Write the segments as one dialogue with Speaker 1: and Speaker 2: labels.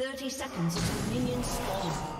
Speaker 1: 30 seconds until minions spawn.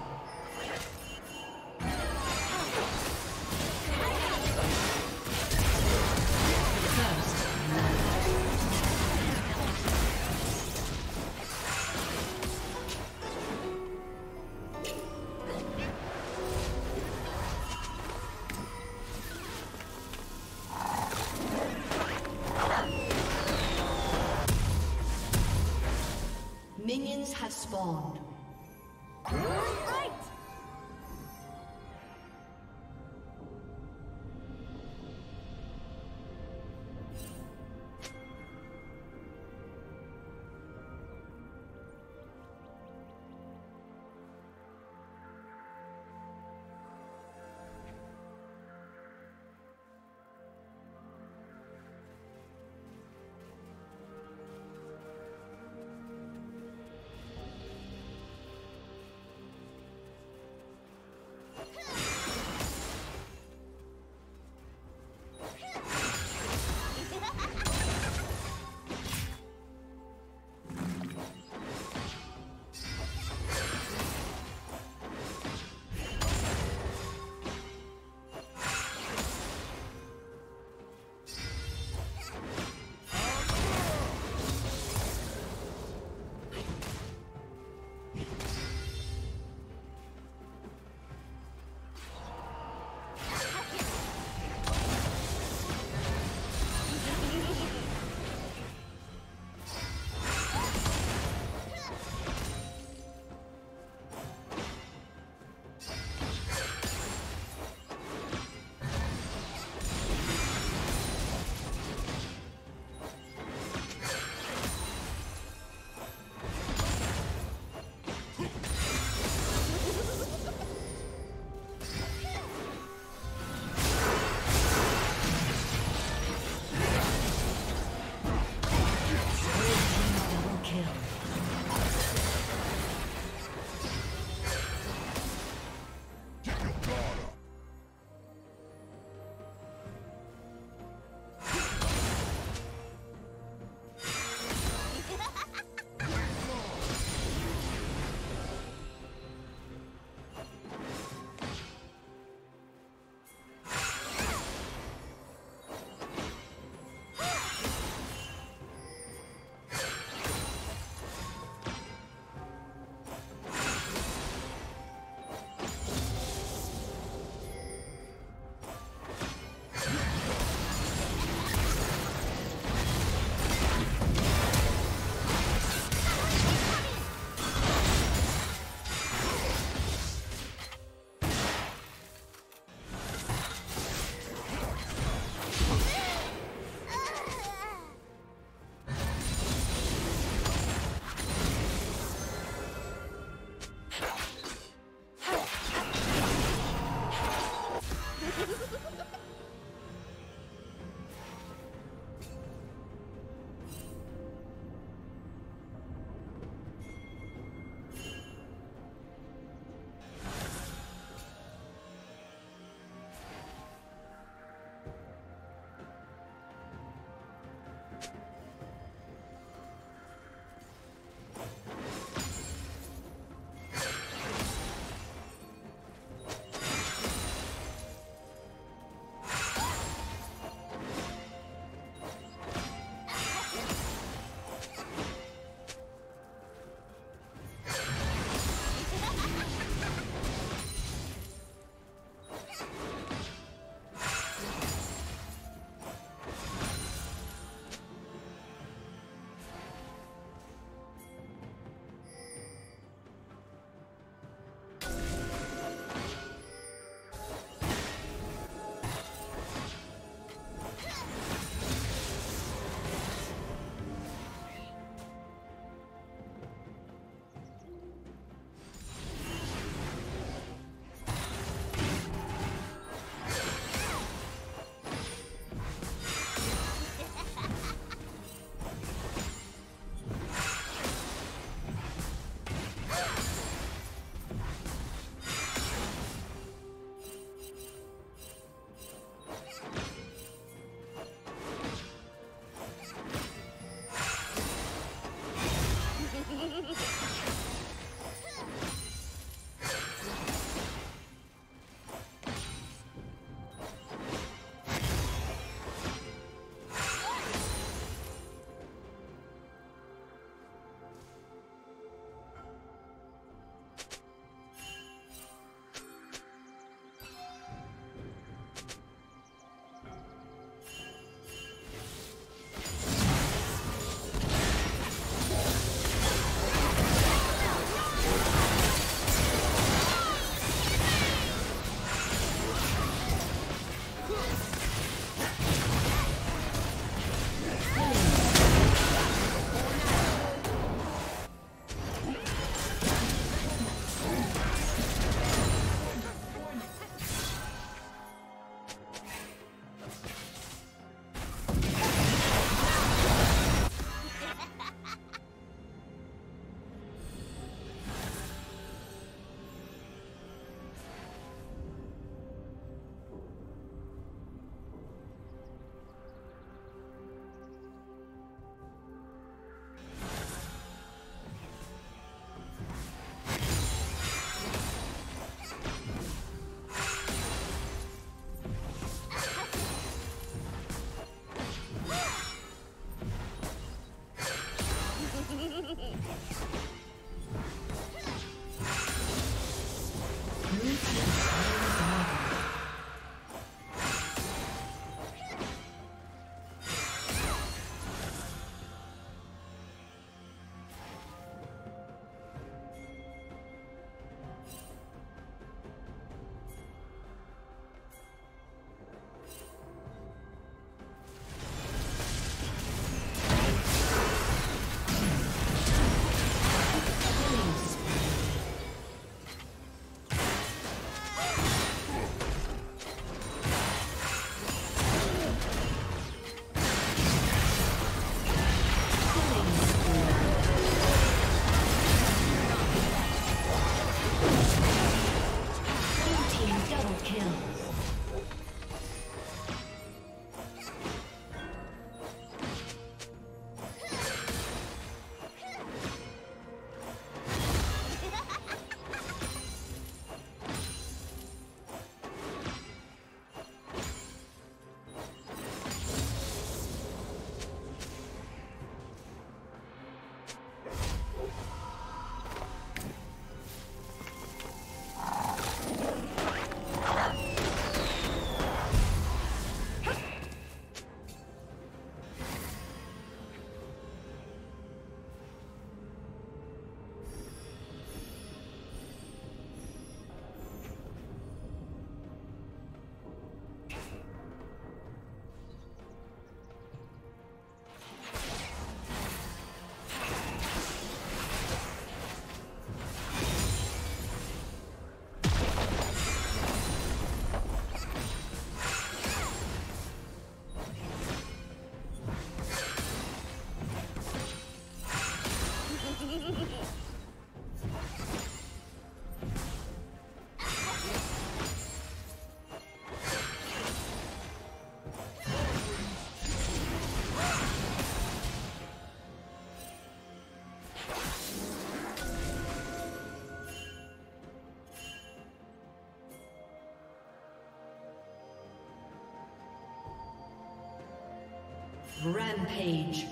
Speaker 1: Rampage.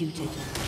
Speaker 1: Executed.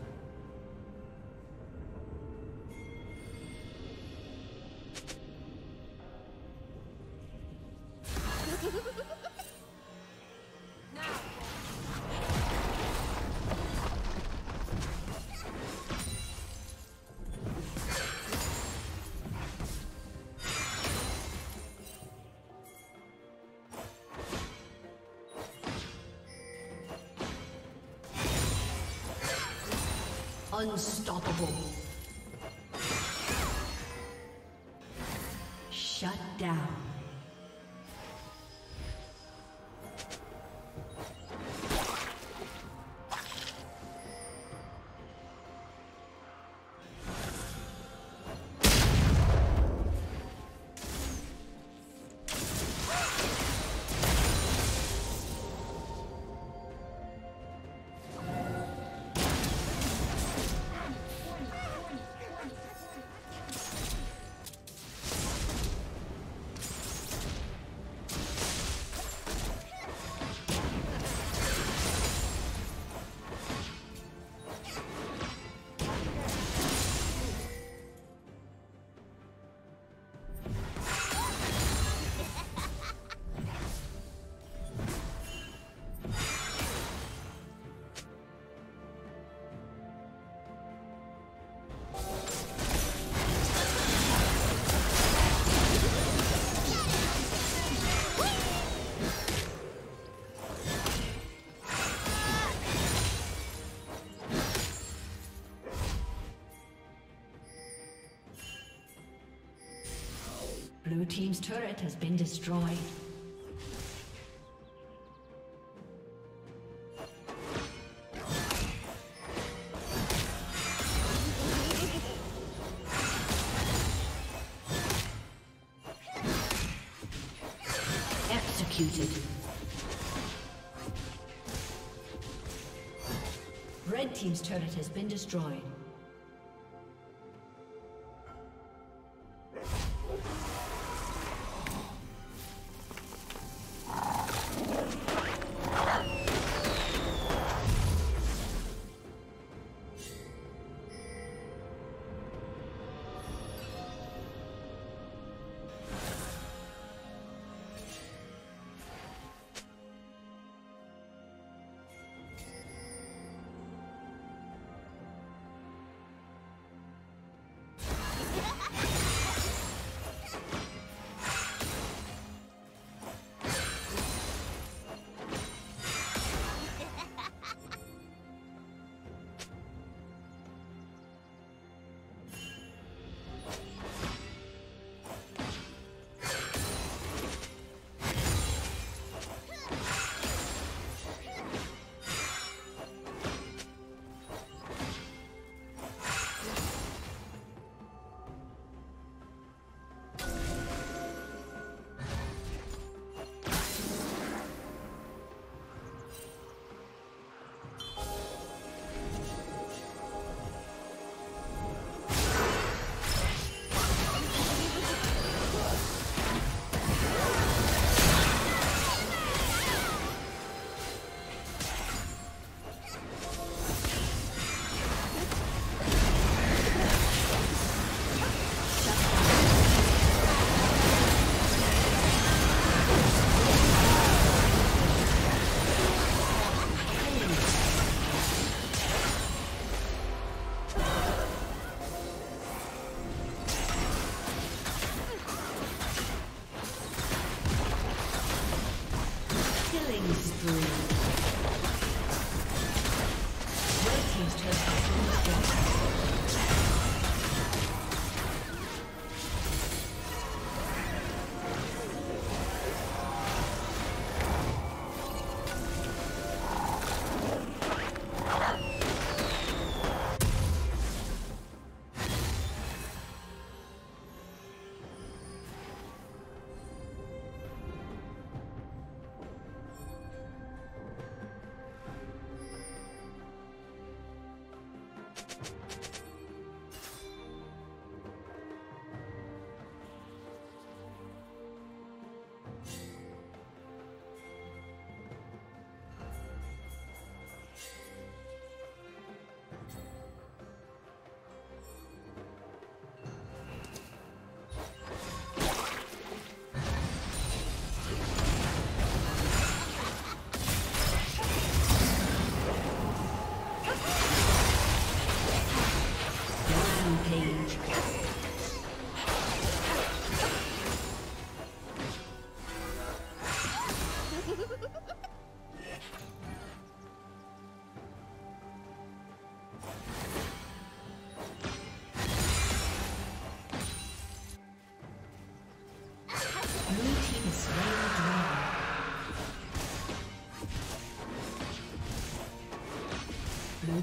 Speaker 1: Unstoppable. Team's turret has been destroyed. Executed. Red Team's turret has been destroyed.